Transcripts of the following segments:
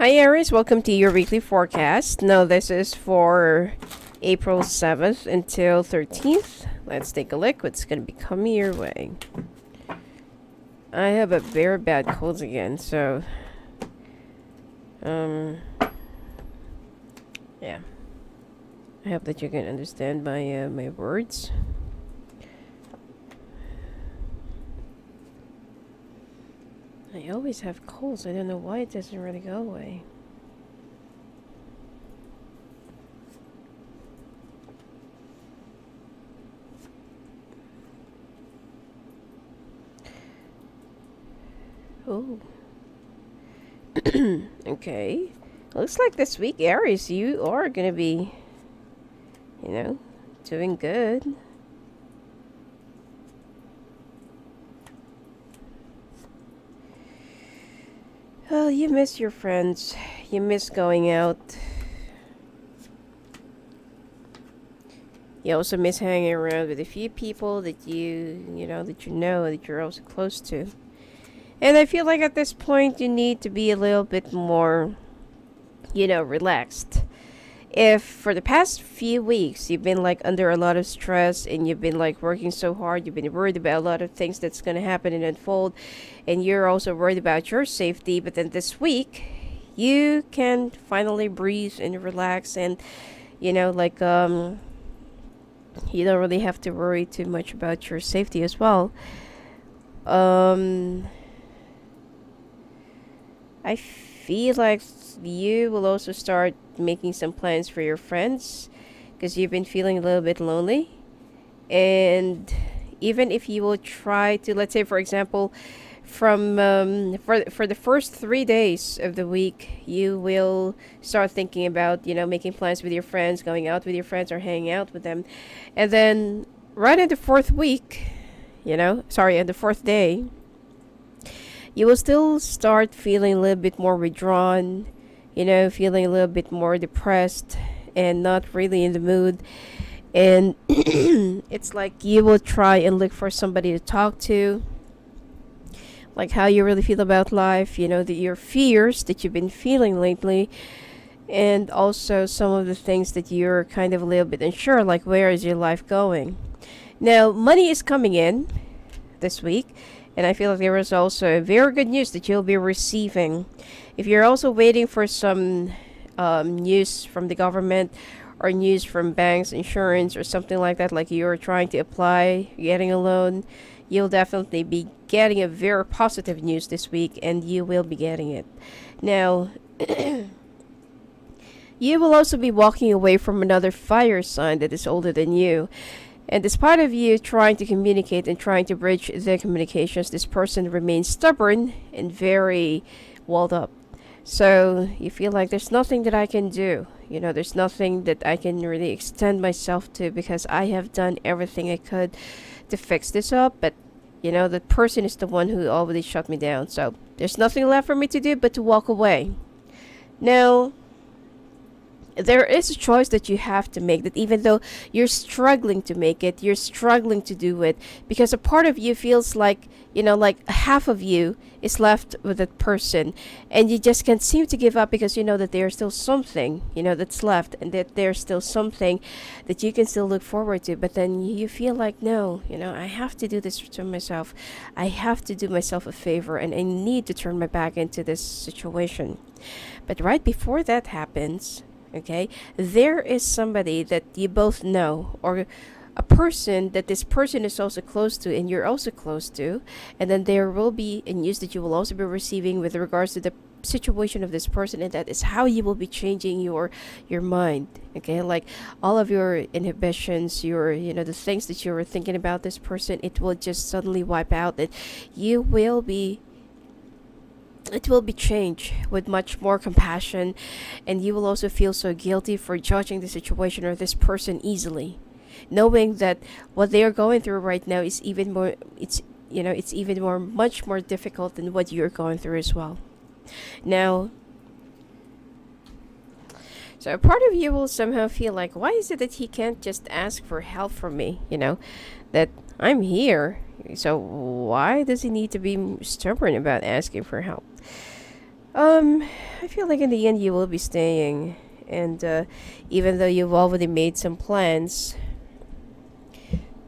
Hi Aries, welcome to your weekly forecast. Now this is for April 7th until 13th. Let's take a look what's going to be coming your way. I have a very bad cold again, so um yeah. I hope that you can understand my uh, my words. I always have colds. I don't know why it doesn't really go away. Oh. okay. Looks like this week, Aries, you are going to be, you know, doing good. Well, you miss your friends. You miss going out. You also miss hanging around with a few people that you, you know, that you know, that you're also close to. And I feel like at this point you need to be a little bit more, you know, relaxed if for the past few weeks you've been like under a lot of stress and you've been like working so hard, you've been worried about a lot of things that's going to happen and unfold, and you're also worried about your safety, but then this week you can finally breathe and relax and you know like um you don't really have to worry too much about your safety as well. Um i feel like you will also start making some plans for your friends because you've been feeling a little bit lonely. And even if you will try to, let's say, for example, from um, for for the first three days of the week, you will start thinking about you know making plans with your friends, going out with your friends, or hanging out with them, and then right in the fourth week, you know, sorry, in the fourth day, you will still start feeling a little bit more withdrawn you know, feeling a little bit more depressed and not really in the mood. And it's like you will try and look for somebody to talk to, like how you really feel about life, you know, the, your fears that you've been feeling lately, and also some of the things that you're kind of a little bit unsure, like where is your life going. Now, money is coming in this week, and I feel like there is also very good news that you'll be receiving if you're also waiting for some um, news from the government or news from banks, insurance, or something like that, like you're trying to apply, getting a loan, you'll definitely be getting a very positive news this week and you will be getting it. Now, you will also be walking away from another fire sign that is older than you. And despite of you trying to communicate and trying to bridge the communications, this person remains stubborn and very walled up. So you feel like there's nothing that I can do. You know, there's nothing that I can really extend myself to because I have done everything I could to fix this up. But, you know, the person is the one who already shut me down. So there's nothing left for me to do but to walk away. Now, there is a choice that you have to make that even though you're struggling to make it you're struggling to do it because a part of you feels like you know like half of you is left with that person and you just can't seem to give up because you know that there's still something you know that's left and that there's still something that you can still look forward to but then you feel like no you know i have to do this to myself. I have to do myself a favor and i need to turn my back into this situation. But right before that happens okay? There is somebody that you both know or a person that this person is also close to and you're also close to and then there will be a news that you will also be receiving with regards to the situation of this person and that is how you will be changing your your mind okay? Like all of your inhibitions your you know the things that you were thinking about this person it will just suddenly wipe out that you will be it will be changed with much more compassion and you will also feel so guilty for judging the situation or this person easily knowing that what they are going through right now is even more it's you know it's even more much more difficult than what you're going through as well. Now so a part of you will somehow feel like why is it that he can't just ask for help from me? You know that i'm here so why does he need to be stubborn about asking for help Um, I feel like in the end you will be staying, and uh, even though you've already made some plans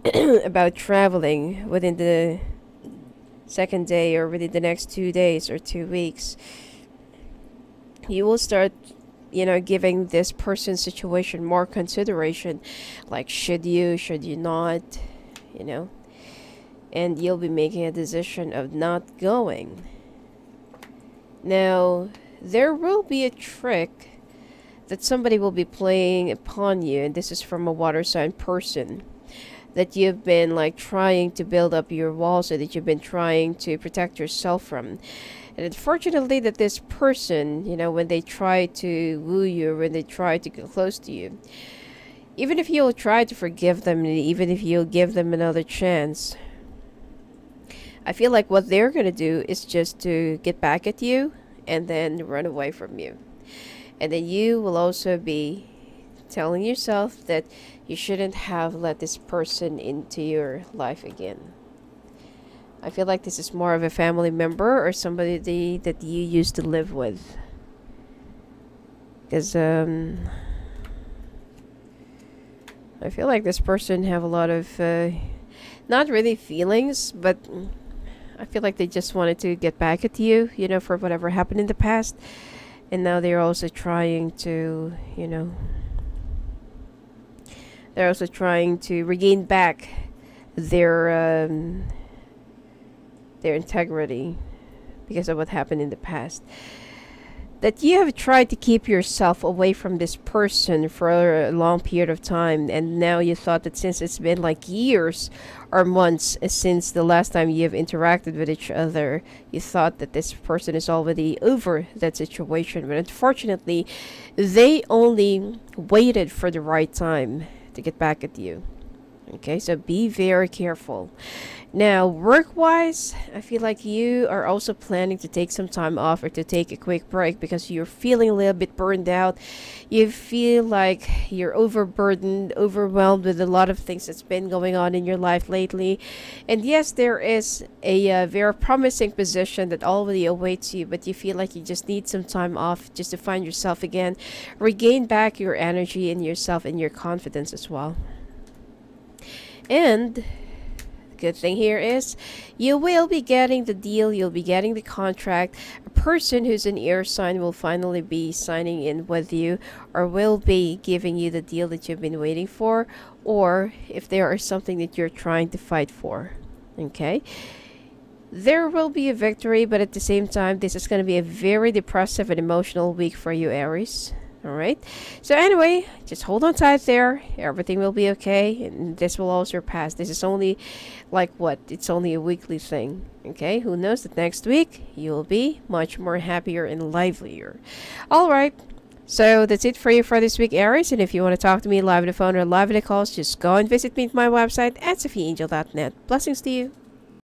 about traveling within the second day or within the next two days or two weeks, you will start you know giving this person's situation more consideration like should you should you not you know? And you'll be making a decision of not going now there will be a trick that somebody will be playing upon you and this is from a water sign person that you've been like trying to build up your walls so that you've been trying to protect yourself from. And unfortunately that this person, you know, when they try to woo you, when they try to get close to you, even if you'll try to forgive them, and even if you'll give them another chance, I feel like what they're going to do is just to get back at you and then run away from you. And then you will also be telling yourself that you shouldn't have let this person into your life again. I feel like this is more of a family member or somebody that you used to live with. Because, um... I feel like this person have a lot of, uh, not really feelings, but I feel like they just wanted to get back at you, you know, for whatever happened in the past. And now they're also trying to, you know, they're also trying to regain back their, um, their integrity because of what happened in the past. That you have tried to keep yourself away from this person for a long period of time, and now you thought that since it's been like years or months since the last time you have interacted with each other, you thought that this person is already over that situation. But unfortunately, they only waited for the right time to get back at you. Okay, so be very careful. Now, work-wise, I feel like you are also planning to take some time off or to take a quick break because you're feeling a little bit burned out. You feel like you're overburdened, overwhelmed with a lot of things that's been going on in your life lately. And yes, there is a uh, very promising position that already awaits you, but you feel like you just need some time off just to find yourself again, regain back your energy in yourself and your confidence as well. And good thing here is you will be getting the deal, you'll be getting the contract. A person who's an air sign will finally be signing in with you or will be giving you the deal that you've been waiting for or if there is something that you're trying to fight for. Okay? There will be a victory, but at the same time, this is going to be a very depressive and emotional week for you, Aries. Alright, so anyway, just hold on tight there. Everything will be okay, and this will also pass. This is only, like what, it's only a weekly thing. Okay, who knows that next week you'll be much more happier and livelier. Alright, so that's it for you for this week, Aries. And if you want to talk to me live on the phone or live on the calls, just go and visit me at my website at sophiaangel.net. Blessings to you.